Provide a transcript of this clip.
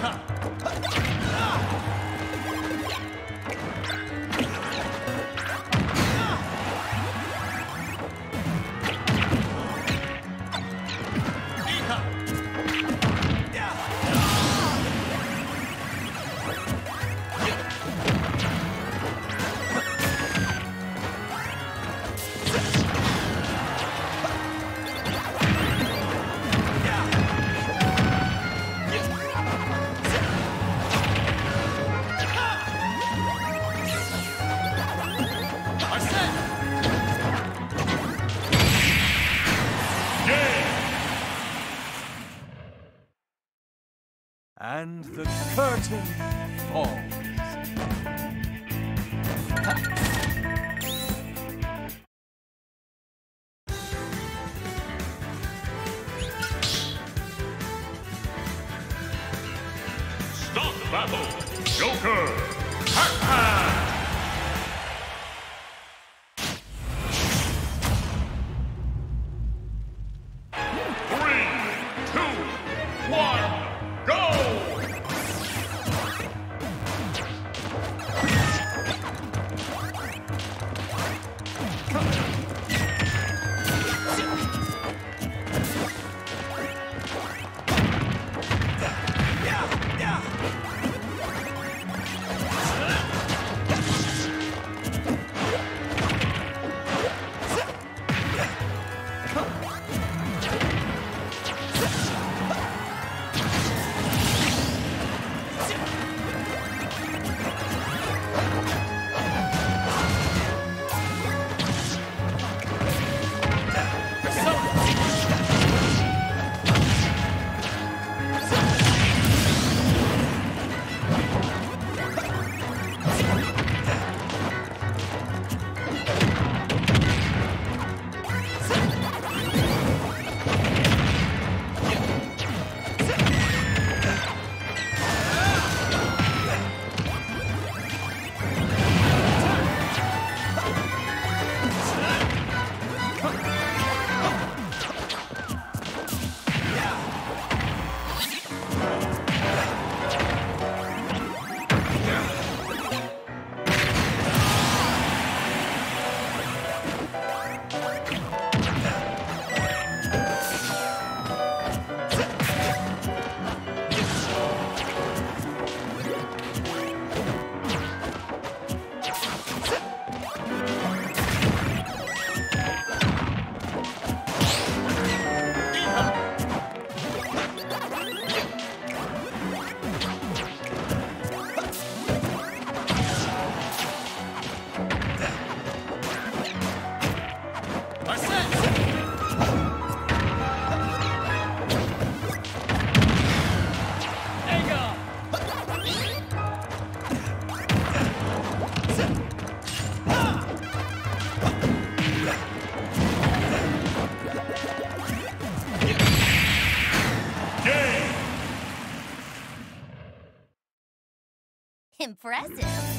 哈。And the curtain falls. Stop battle! Joker! Pac-Man! Three, two, one, Impressive.